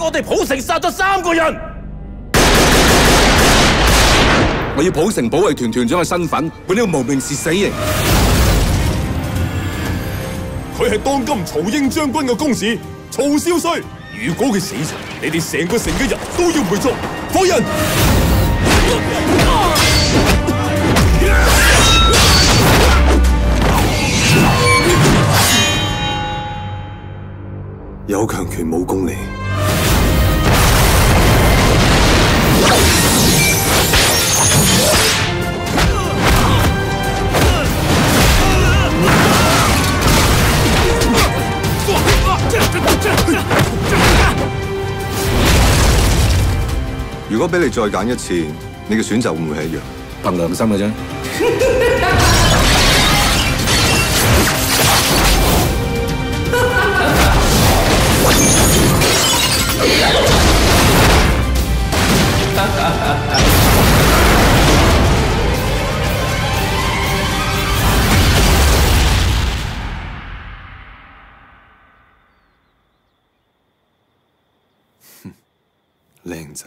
我哋普城杀咗三个人。我要普城保卫团团长嘅身份，判呢个无名氏死刑。佢系当今曹英将军嘅公子曹少帅。如果佢死咗，你哋成个城嘅人都要陪葬。火人，有强权冇公理。如果俾你再拣一次，你嘅选择会唔会系一样？凭良心嘅啫。靓仔。